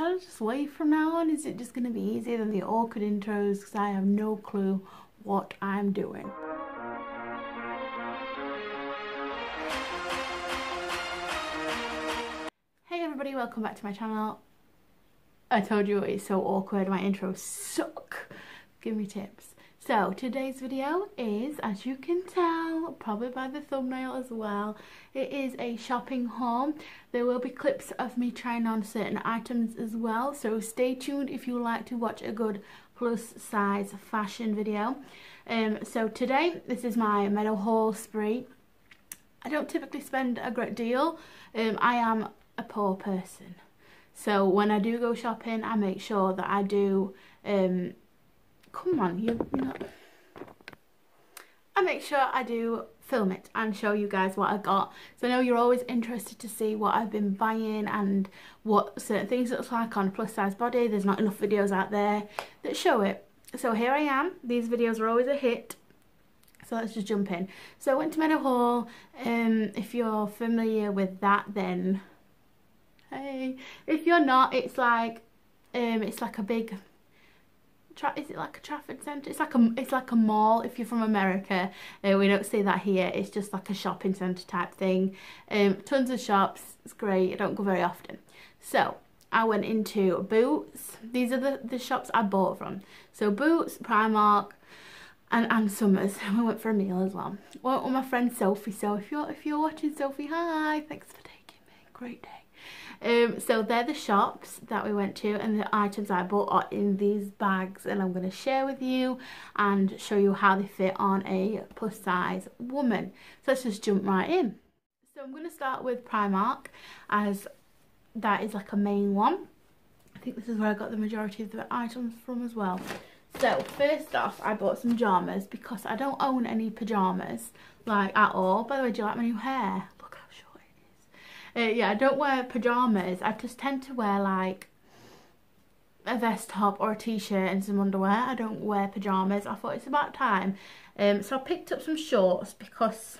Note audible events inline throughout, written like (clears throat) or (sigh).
should I just wait from now on? Is it just going to be easier than the awkward intros? Because I have no clue what I'm doing. Hey everybody, welcome back to my channel. I told you it's so awkward, my intros suck. Give me tips. So today's video is, as you can tell, probably by the thumbnail as well, it is a shopping haul. There will be clips of me trying on certain items as well, so stay tuned if you like to watch a good plus size fashion video. Um, so today, this is my Meadowhall spree. I don't typically spend a great deal. Um, I am a poor person. So when I do go shopping, I make sure that I do um, come on, you, you know. I make sure I do film it and show you guys what I got. So I know you're always interested to see what I've been buying and what certain things look like on a plus size body. There's not enough videos out there that show it. So here I am. These videos are always a hit. So let's just jump in. So I went to Meadowhall. Um, if you're familiar with that then, hey. If you're not, it's like, um, it's like a big is it like a Trafford Centre? It's like a it's like a mall. If you're from America, uh, we don't see that here. It's just like a shopping centre type thing. Um, tons of shops. It's great. I don't go very often. So I went into Boots. These are the the shops I bought from. So Boots, Primark, and Ann Summers. (laughs) We went for a meal as well. Went with my friend Sophie. So if you're if you're watching Sophie, hi. Thanks for taking me. Great day. Um, so they're the shops that we went to and the items I bought are in these bags and I'm going to share with you and show you how they fit on a plus size woman. So let's just jump right in. So I'm going to start with Primark as that is like a main one. I think this is where I got the majority of the items from as well. So first off, I bought some pyjamas because I don't own any pyjamas like at all. By the way, do you like my new hair? Uh, yeah, I don't wear pyjamas. I just tend to wear like a vest top or a t-shirt and some underwear. I don't wear pyjamas. I thought it's about time. Um, so I picked up some shorts because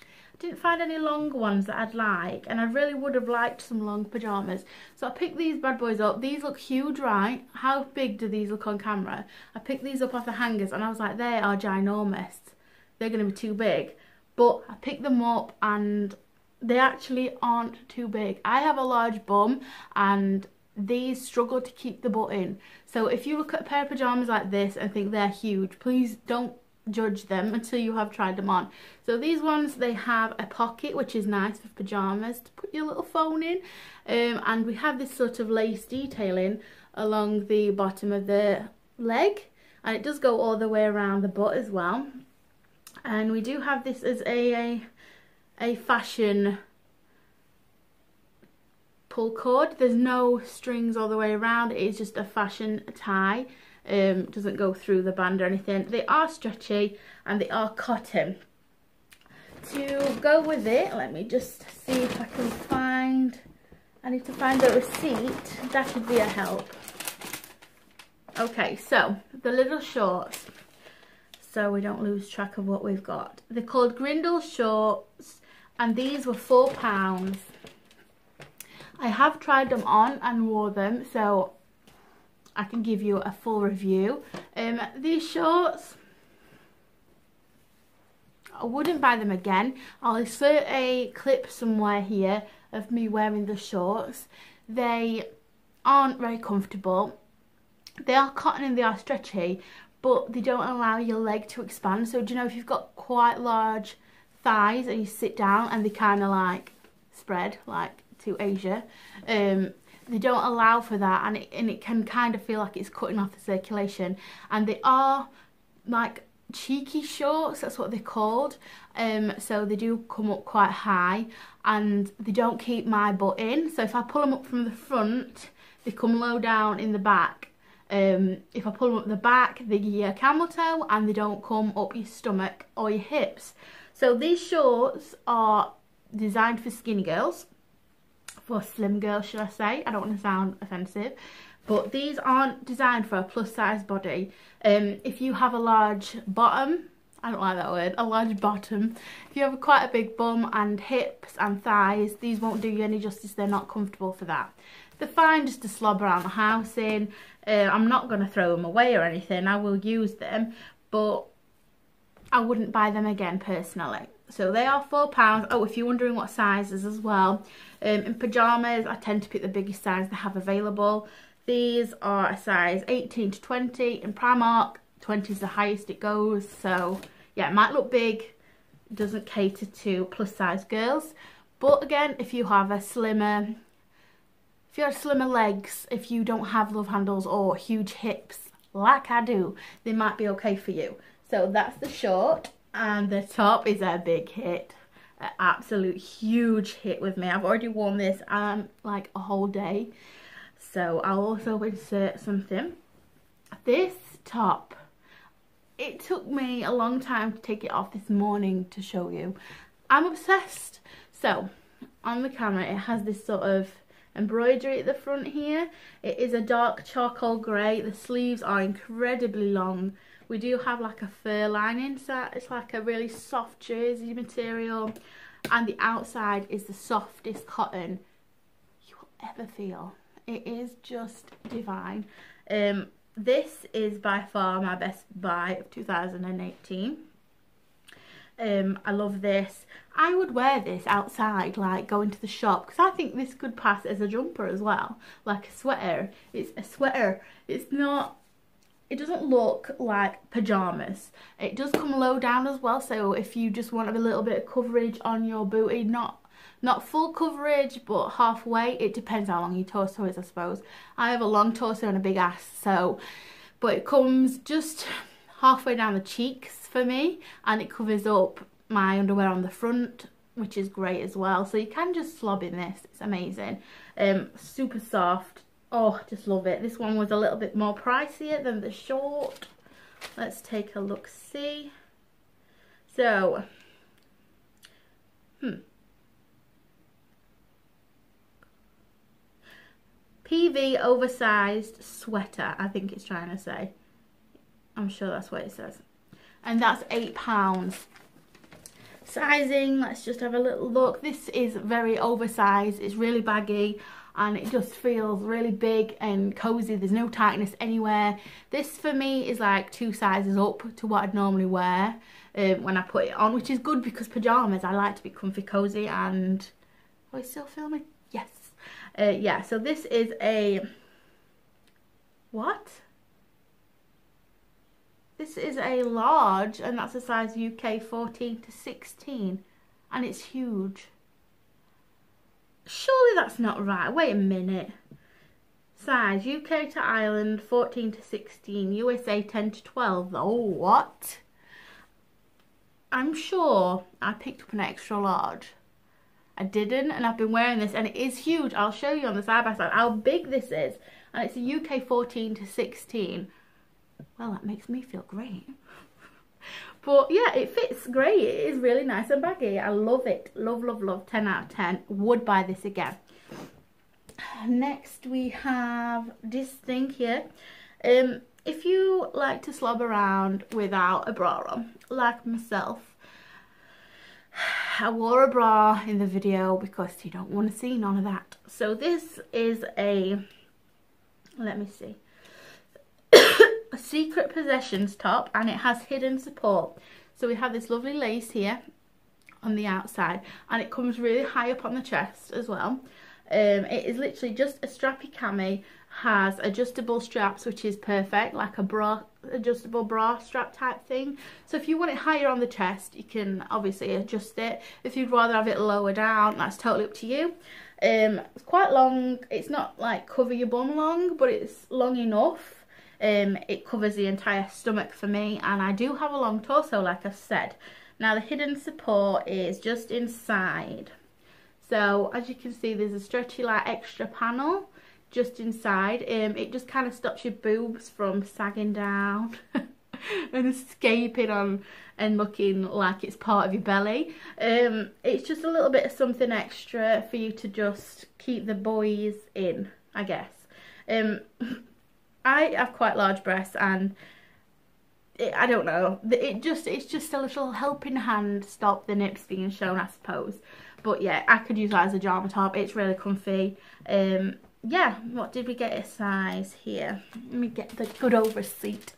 I didn't find any long ones that I'd like and I really would have liked some long pyjamas. So I picked these bad boys up. These look huge, right? How big do these look on camera? I picked these up off the hangers and I was like, they are ginormous. They're going to be too big. But I picked them up and they actually aren't too big. I have a large bum and these struggle to keep the butt in. So if you look at a pair of pyjamas like this and think they're huge, please don't judge them until you have tried them on. So these ones, they have a pocket, which is nice for pyjamas to put your little phone in. Um, and we have this sort of lace detailing along the bottom of the leg. And it does go all the way around the butt as well. And we do have this as a, a a fashion pull cord. There's no strings all the way around. It is just a fashion tie. Um, doesn't go through the band or anything. They are stretchy and they are cotton. To go with it, let me just see if I can find... I need to find a receipt. That would be a help. Okay, so the little shorts. So we don't lose track of what we've got. They're called Grindle shorts and these were four pounds. I have tried them on and wore them so I can give you a full review. Um, these shorts I wouldn't buy them again. I'll insert a clip somewhere here of me wearing the shorts. They aren't very comfortable. They are cotton and they are stretchy but they don't allow your leg to expand. So do you know if you've got quite large thighs and you sit down and they kind of like spread like to Asia. Um, they don't allow for that and it, and it can kind of feel like it's cutting off the circulation. And they are like cheeky shorts that's what they're called. Um so they do come up quite high and they don't keep my butt in. So if I pull them up from the front they come low down in the back. Um if I pull them up the back they give you a camel toe and they don't come up your stomach or your hips so these shorts are designed for skinny girls, for slim girls should I say, I don't want to sound offensive, but these aren't designed for a plus size body. Um, if you have a large bottom I don't like that word, a large bottom. If you have quite a big bum and hips and thighs, these won't do you any justice. They're not comfortable for that. They're fine just to slob around the house in. Uh, I'm not going to throw them away or anything. I will use them, but I wouldn't buy them again personally. So they are £4. Oh, if you're wondering what sizes as well, um, in pyjamas, I tend to pick the biggest size they have available. These are a size 18 to 20. In Primark, 20 is the highest it goes. So yeah, it might look big, doesn't cater to plus size girls. But again, if you have a slimmer, if you have slimmer legs, if you don't have love handles or huge hips like I do, they might be okay for you. So that's the short and the top is a big hit. An absolute huge hit with me. I've already worn this um like a whole day. So I'll also insert something. This top it took me a long time to take it off this morning to show you. I'm obsessed. So, on the camera it has this sort of embroidery at the front here. It is a dark charcoal grey. The sleeves are incredibly long. We do have like a fur lining, so it's like a really soft jersey material. And the outside is the softest cotton you will ever feel. It is just divine. Um, this is by far my best buy of 2018. Um, I love this. I would wear this outside, like going to the shop, because I think this could pass as a jumper as well, like a sweater. It's a sweater. It's not, it doesn't look like pyjamas. It does come low down as well, so if you just want a little bit of coverage on your booty, not not full coverage, but halfway. It depends how long your torso is, I suppose. I have a long torso and a big ass, so, but it comes just halfway down the cheeks for me, and it covers up my underwear on the front, which is great as well. So you can just slob in this. It's amazing. Um, super soft. Oh, just love it. This one was a little bit more pricier than the short. Let's take a look see. So, hmm. PV oversized sweater, I think it's trying to say. I'm sure that's what it says. And that's £8. Sizing, let's just have a little look. This is very oversized. It's really baggy and it just feels really big and cozy. There's no tightness anywhere. This for me is like two sizes up to what I'd normally wear um, when I put it on, which is good because pyjamas, I like to be comfy, cozy and... Are we still filming? Yes. Uh, yeah, so this is a... What? This is a large and that's a size UK 14 to 16 and it's huge. Surely that's not right. Wait a minute. Size UK to Ireland 14 to 16, USA 10 to 12. Oh, what? I'm sure I picked up an extra large. I didn't and I've been wearing this and it is huge. I'll show you on the side by side how big this is. And it's a UK 14 to 16. Well, that makes me feel great. But yeah, it fits great. It is really nice and baggy. I love it. Love, love, love. 10 out of 10. Would buy this again. Next we have this thing here. Um, if you like to slob around without a bra on, like myself, I wore a bra in the video because you don't want to see none of that. So this is a, let me see, secret possessions top and it has hidden support. So we have this lovely lace here on the outside and it comes really high up on the chest as well. Um, it is literally just a strappy cami, has adjustable straps which is perfect, like a bra adjustable bra strap type thing. So if you want it higher on the chest, you can obviously adjust it. If you'd rather have it lower down, that's totally up to you. Um, it's quite long, it's not like cover your bum long, but it's long enough. Um, it covers the entire stomach for me and I do have a long torso like I said. Now the hidden support is just inside. So as you can see there's a stretchy like extra panel just inside. Um, it just kind of stops your boobs from sagging down (laughs) and escaping on and looking like it's part of your belly. Um, it's just a little bit of something extra for you to just keep the boys in, I guess. Um, (laughs) I have quite large breasts and it, I don't know. It just it's just a little helping hand stop the nips being shown, I suppose. But yeah, I could use that as a jama top. It's really comfy. Um, yeah, what did we get a size here? Let me get the good old receipt.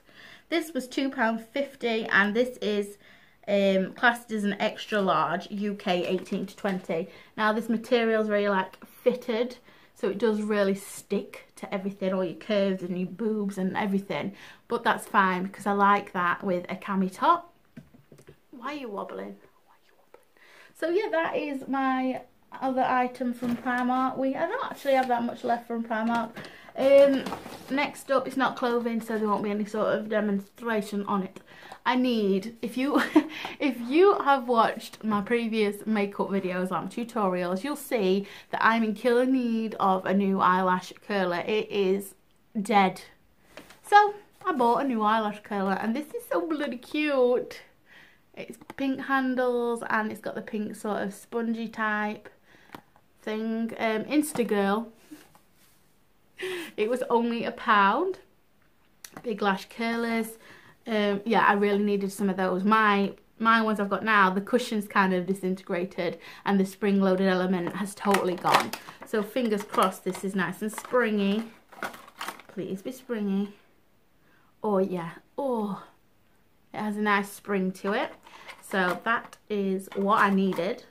This was £2.50 and this is um, classed as an extra large UK 18 to 20. Now this material is very like fitted so it does really stick to everything, all your curves and your boobs and everything. But that's fine because I like that with a cami top. Why are you wobbling? Are you wobbling? So yeah, that is my other item from Primark. We I don't actually have that much left from Primark. Um, next up, it's not clothing, so there won't be any sort of demonstration on it. I need, if you (laughs) if you have watched my previous makeup videos on tutorials, you'll see that I'm in killer need of a new eyelash curler. It is dead. So, I bought a new eyelash curler and this is so bloody cute. It's pink handles and it's got the pink sort of spongy type thing. Um, Instagirl. (laughs) it was only a pound. Big lash curlers um, yeah, I really needed some of those. My my ones I've got now, the cushion's kind of disintegrated and the spring-loaded element has totally gone. So fingers crossed this is nice and springy. Please be springy. Oh yeah, oh, it has a nice spring to it. So that is what I needed.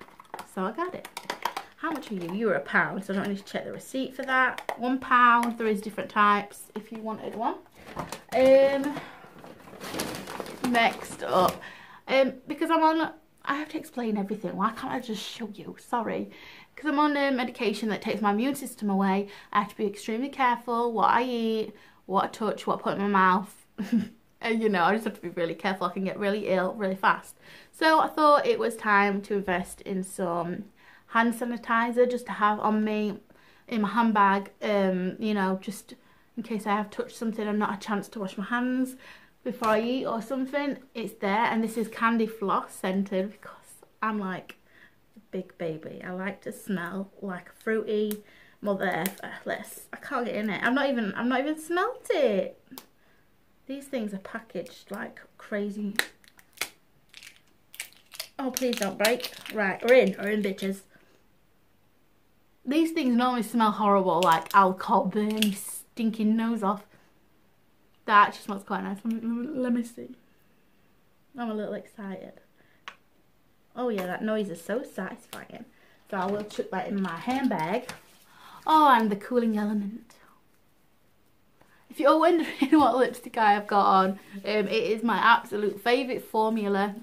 So I got it. How much are you? You were a pound, so I don't need to check the receipt for that. One pound, there is different types if you wanted one. Um, next up. Um, because I'm on, I have to explain everything. Why can't I just show you? Sorry. Because I'm on a medication that takes my immune system away. I have to be extremely careful what I eat, what I touch, what I put in my mouth. (laughs) and you know, I just have to be really careful. I can get really ill really fast. So I thought it was time to invest in some hand sanitizer just to have on me in my handbag. Um, you know, just in case I have touched something and not a chance to wash my hands before I eat or something, it's there. And this is candy floss scented because I'm like a big baby. I like to smell like a fruity mother. Let's, I can't get in it. I'm not even, I'm not even smelt it. These things are packaged like crazy. Oh, please don't break. Right, we're in. We're in, bitches. These things normally smell horrible, like alcohol burn stinking nose off. That actually smells quite nice. Let me, see. I'm a little excited. Oh yeah, that noise is so satisfying. So I will chuck that in my handbag. Oh, and the cooling element. If you're wondering (laughs) what lipstick I have got on, um, it is my absolute favourite formula.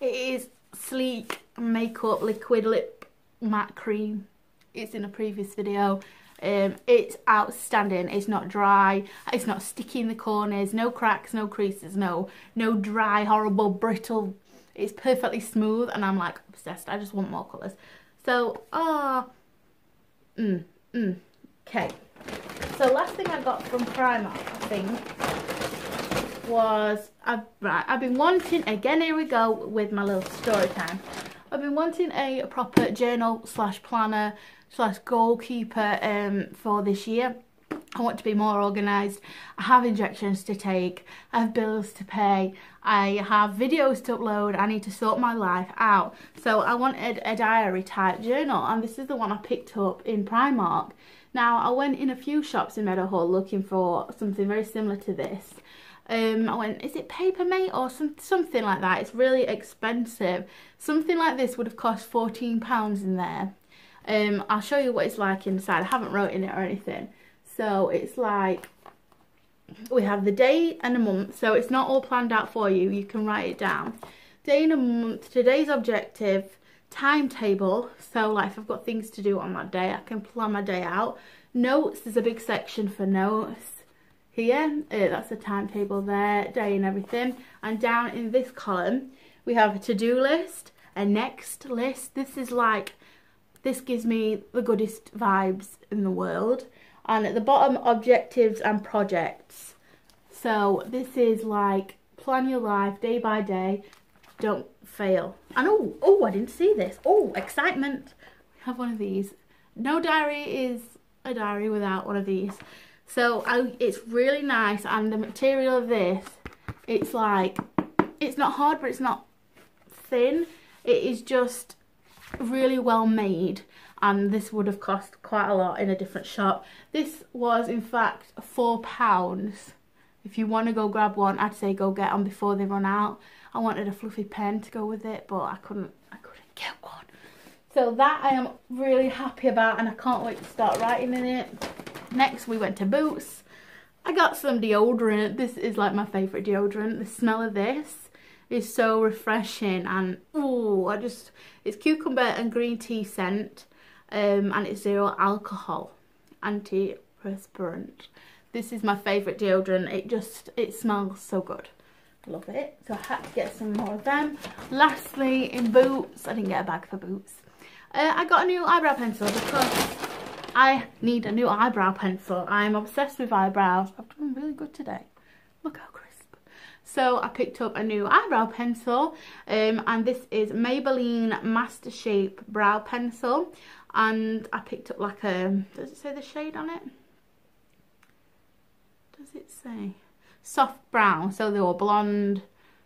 It is Sleek Makeup Liquid Lip Matte Cream. It's in a previous video. Um, it's outstanding. It's not dry. It's not sticky in the corners. No cracks, no creases, no no dry, horrible, brittle. It's perfectly smooth and I'm like obsessed. I just want more colours. So, ah, oh, mm, mm, okay. So last thing I got from Primark, I think, was, I've, right, I've been wanting, again here we go with my little story time. I've been wanting a proper journal slash planner slash goalkeeper um, for this year. I want to be more organised. I have injections to take. I have bills to pay. I have videos to upload. I need to sort my life out. So I wanted a diary type journal and this is the one I picked up in Primark. Now I went in a few shops in Meadowhall looking for something very similar to this. Um, I went, is it Papermate or some, something like that? It's really expensive. Something like this would have cost £14 in there. Um, I'll show you what it's like inside. I haven't wrote in it or anything. So it's like, we have the day and a month. So it's not all planned out for you. You can write it down. Day and a month, today's objective, timetable. So like if I've got things to do on that day, I can plan my day out. Notes, there's a big section for notes here. Uh, that's the timetable there, day and everything. And down in this column, we have a to-do list, a next list. This is like this gives me the goodest vibes in the world. And at the bottom, objectives and projects. So this is like plan your life day by day. Don't fail. And oh, oh, I didn't see this. Oh, excitement. We have one of these. No diary is a diary without one of these. So I, it's really nice and the material of this It's like, it's not hard, but it's not thin. It is just really well made and this would have cost quite a lot in a different shop. This was in fact four pounds. If you want to go grab one, I'd say go get them before they run out. I wanted a fluffy pen to go with it, but I couldn't. I couldn't get one. So that I am really happy about, and I can't wait to start writing in it. Next, we went to Boots. I got some deodorant. This is like my favourite deodorant. The smell of this is so refreshing and oh, I just it's cucumber and green tea scent um, and it's zero alcohol antiperspirant. This is my favorite deodorant. It just it smells so good. Love it. So i had to get some more of them. Lastly in boots. I didn't get a bag for boots. Uh, i got a new eyebrow pencil because i need a new eyebrow pencil. I'm obsessed with eyebrows. I've done really good today. Look how crisp so I picked up a new eyebrow pencil um, and this is Maybelline Master Shape Brow Pencil and I picked up like a, does it say the shade on it? Does it say? Soft brown, so they were blonde,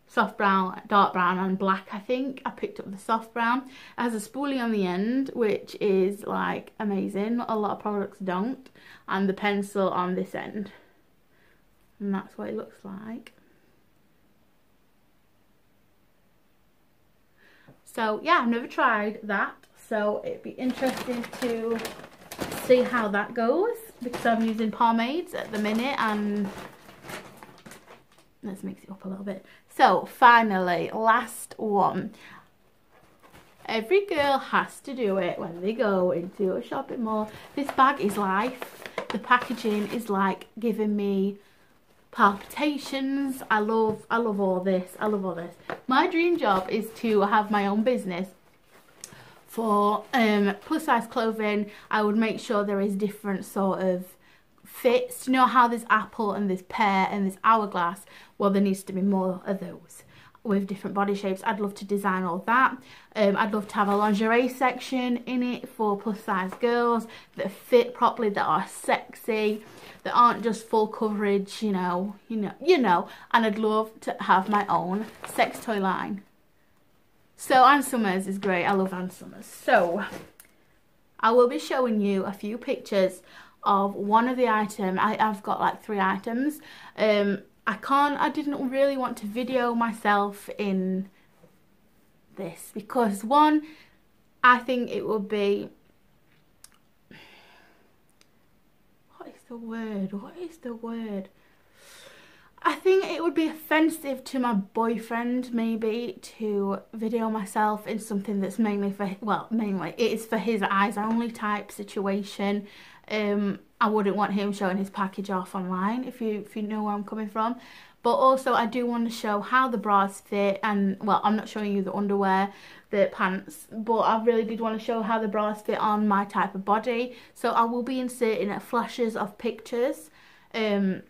soft brown, dark brown and black I think. I picked up the soft brown. It has a spoolie on the end which is like amazing. A lot of products don't. And the pencil on this end. And that's what it looks like. So yeah, I've never tried that so it'd be interesting to see how that goes because I'm using pomades at the minute and let's mix it up a little bit. So finally, last one. Every girl has to do it when they go into a shopping mall. This bag is life. The packaging is like giving me palpitations. I love I love all this. I love all this. My dream job is to have my own business for um, plus size clothing I would make sure there is different sort of fits you know how there's apple and there's pear and there's hourglass well there needs to be more of those with different body shapes I'd love to design all that um, I'd love to have a lingerie section in it for plus size girls that fit properly that are sexy that aren't just full coverage you know you know you know and I'd love to have my own sex toy line so Ann Summers is great. I love Ann Summers. So I will be showing you a few pictures of one of the items. I, have got like three items. Um, I can't, I didn't really want to video myself in this because one, I think it would be, what is the word? What is the word? I think it would be offensive to my boyfriend maybe to video myself in something that's mainly for, well, mainly, it is for his eyes only type situation. Um, I wouldn't want him showing his package off online if you, if you know where I'm coming from. But also I do want to show how the bras fit and, well, I'm not showing you the underwear, the pants, but I really did want to show how the bras fit on my type of body. So I will be inserting flashes of pictures um,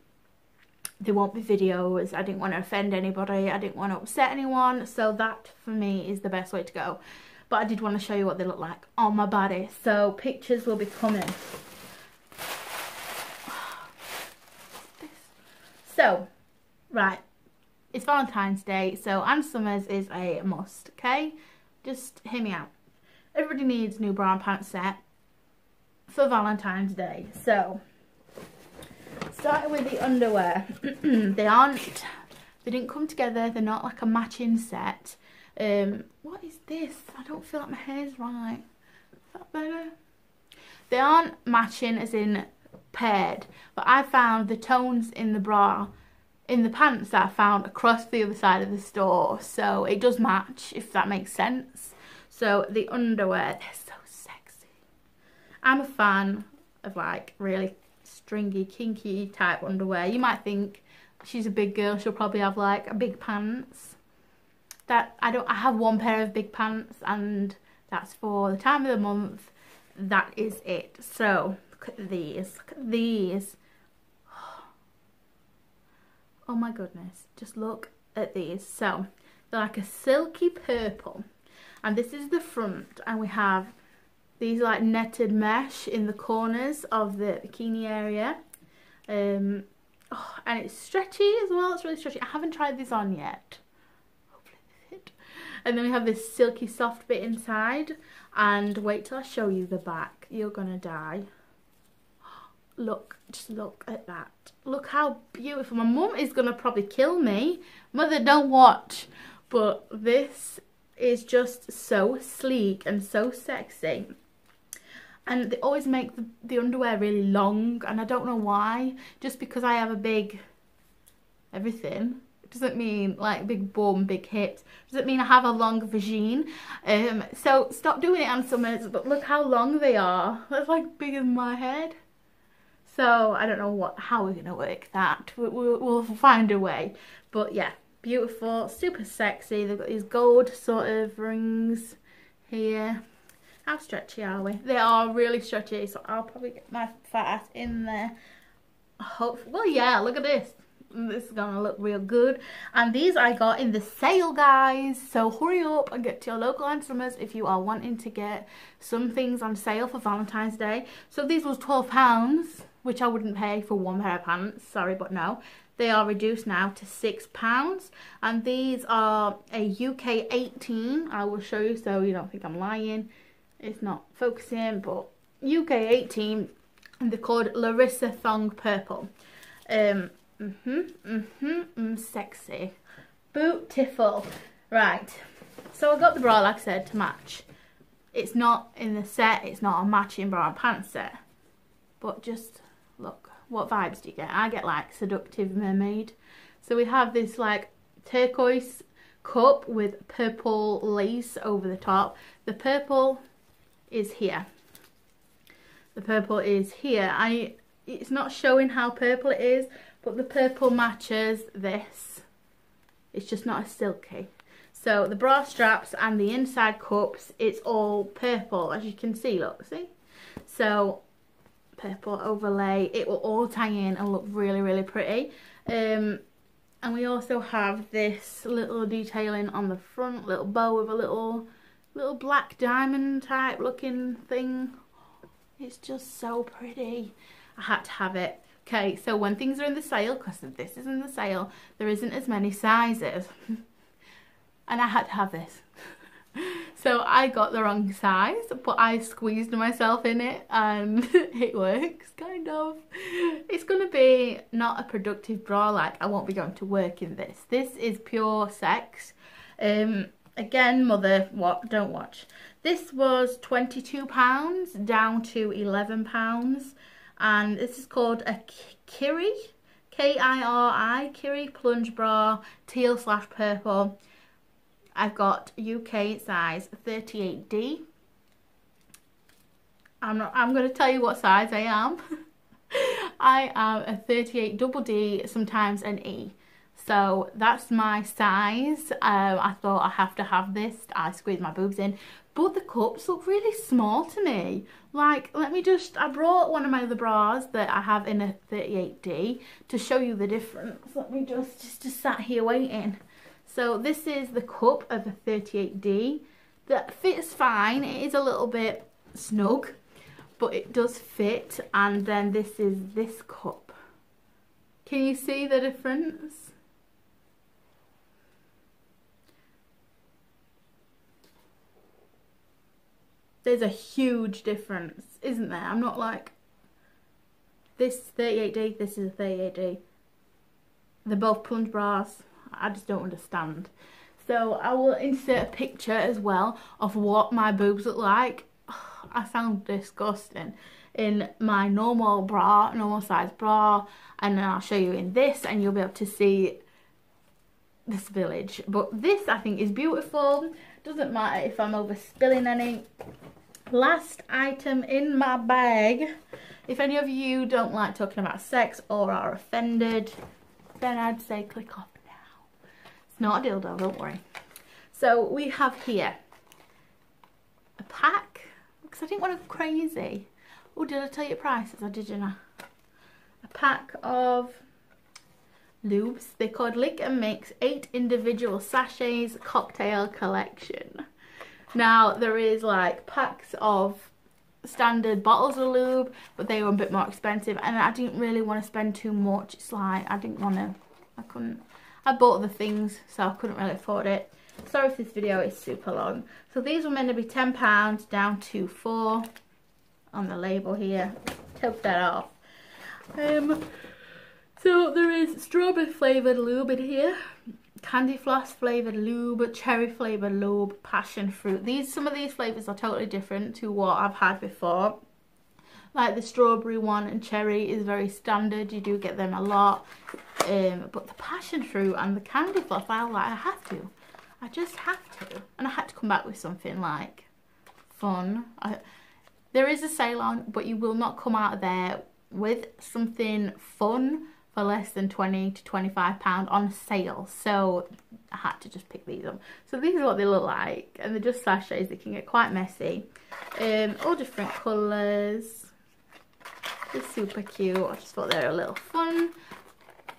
there won't be videos. I didn't want to offend anybody. I didn't want to upset anyone. So that for me is the best way to go. But I did want to show you what they look like on my body. So pictures will be coming. So, right. It's Valentine's Day. So Ann Summers is a must. Okay? Just hear me out. Everybody needs new bra and pants set for Valentine's Day. So starting with the underwear (clears throat) they aren't they didn't come together they're not like a matching set um what is this i don't feel like my hair's right is that better they aren't matching as in paired but i found the tones in the bra in the pants that i found across the other side of the store so it does match if that makes sense so the underwear they're so sexy i'm a fan of like really stringy, kinky type underwear. You might think she's a big girl, she'll probably have like big pants. That I don't I have one pair of big pants and that's for the time of the month. That is it. So look at these. Look at these. (gasps) Oh my goodness. Just look at these. So they're like a silky purple. And this is the front and we have these like netted mesh in the corners of the bikini area. Um, Oh, and it's stretchy as well. It's really stretchy. I haven't tried this on yet. And then we have this silky soft bit inside. And wait till I show you the back. You're gonna die. Look, just look at that. Look how beautiful. My mum is gonna probably kill me. Mother, don't watch. But this is just so sleek and so sexy and they always make the, the underwear really long and I don't know why just because I have a big everything doesn't mean like big bum big hips doesn't mean I have a long vagine um so stop doing it Ann Summers but look how long they are that's like bigger than my head so I don't know what how we're gonna work that we, we, we'll find a way but yeah beautiful super sexy they've got these gold sort of rings here how stretchy are we? They are really stretchy, so I'll probably get my fat ass in there. Hope, well, yeah, look at this. This is gonna look real good. And these I got in the sale, guys. So hurry up and get to your local Ann Summers if you are wanting to get some things on sale for Valentine's Day. So these was £12, which I wouldn't pay for one pair of pants. Sorry, but no they are reduced now to six pounds and these are a UK 18 I will show you so you don't think I'm lying it's not focusing, but UK 18, and they're called Larissa Thong Purple. Um, mm-hmm, mm-hmm, mm, sexy. Beautiful. Right, so I got the bra, like I said, to match. It's not in the set, it's not a matching bra and pants set. But just, look, what vibes do you get? I get like Seductive Mermaid. So we have this like turquoise cup with purple lace over the top. The purple is here. The purple is here. I It's not showing how purple it is, but the purple matches this. It's just not as silky. So the bra straps and the inside cups, it's all purple, as you can see, look, see? So, purple overlay, it will all tie in and look really, really pretty. Um, and we also have this little detailing on the front, little bow with a little little black diamond type looking thing. It's just so pretty. I had to have it. Okay, so when things are in the sale, because this is in the sale, there isn't as many sizes. (laughs) and I had to have this. So I got the wrong size, but I squeezed myself in it and (laughs) it works, kind of. It's to be not a productive bra, like I won't be going to work in this. This is pure sex. Um, Again, mother, what? Don't watch. This was £22 down to £11. And this is called a Kiri. K-I-R-I. Kiri plunge bra. Teal slash purple. I've got UK size 38D. I'm not, I'm going to tell you what size I am. (laughs) I am a 38 double D, sometimes an E. So that's my size. Um, I thought I have to have this. I squeezed my boobs in. But the cups look really small to me. Like, let me just, I brought one of my other bras that I have in a 38D to show you the difference. Let me just, just, just sat here waiting. So this is the cup of a 38D that fits fine. It is a little bit snug, but it does fit. And then this is this cup. Can you see the difference? there's a huge difference, isn't there? I'm not like, this 38D, this is a 38D. They're both plunge bras. I just don't understand. So I will insert a picture as well of what my boobs look like. (sighs) I sound disgusting in my normal bra, normal size bra, and then I'll show you in this and you'll be able to see this village. But this I think is beautiful. Doesn't matter if I'm over spilling any last item in my bag. If any of you don't like talking about sex or are offended, then I'd say click off not a dildo, don't worry. So we have here a pack, because I didn't want to go crazy. Oh, did I tell you prices or did you not? A pack of lubes. They're called Lick and Mix 8 individual sachets cocktail collection. Now there is like packs of standard bottles of lube, but they were a bit more expensive, and I didn't really want to spend too much. It's like, I didn't want to, I couldn't, I bought the things, so I couldn't really afford it. Sorry if this video is super long. So these were meant to be £10 down to 4 on the label here. Took that off. Um, so there is strawberry flavoured lube in here candy floss flavoured lube, cherry flavoured lube, passion fruit. These Some of these flavours are totally different to what I've had before. Like the strawberry one and cherry is very standard. You do get them a lot. Um, but the passion fruit and the candy floss, I like, I have to. I just have to. And I had to come back with something like fun. I, there is a sale on, but you will not come out of there with something fun for less than 20 to 25 pound on sale so I had to just pick these up so these are what they look like and they're just sachets they can get quite messy um all different colors super cute I just thought they're a little fun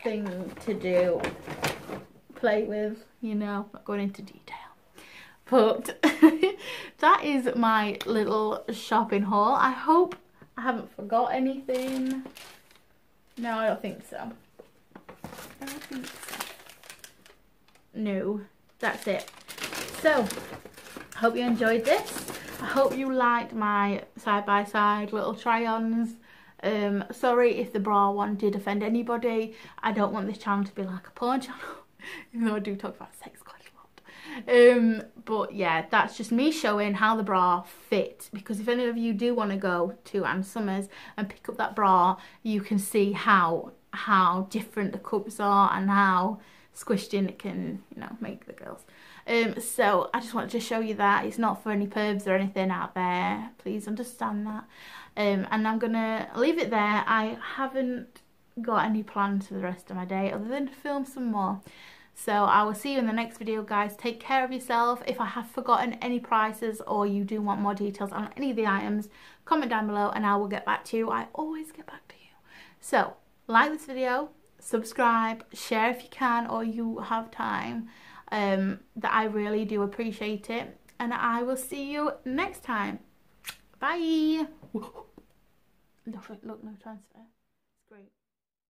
thing to do play with you know not going into detail but (laughs) that is my little shopping haul I hope I haven't forgot anything no, I don't think so. I don't think so. No, that's it. So, I hope you enjoyed this. I hope you liked my side-by-side -side little try-ons. Um, sorry if the bra one did offend anybody. I don't want this channel to be like a porn channel, (laughs) even though I do talk about sex quite a lot. Um, but yeah, that's just me showing how the bra fits. Because if any of you do want to go to Ann Summers and pick up that bra, you can see how how different the cups are and how squished in it can, you know, make the girls. Um, so I just wanted to show you that. It's not for any pervs or anything out there. Please understand that. Um, and I'm going to leave it there. I haven't got any plans for the rest of my day other than to film some more. So I will see you in the next video guys. Take care of yourself. If I have forgotten any prices or you do want more details on any of the items, comment down below and I will get back to you. I always get back to you. So like this video, subscribe, share if you can or you have time. Um, that I really do appreciate it. And I will see you next time. Bye. Look, look, no transfer.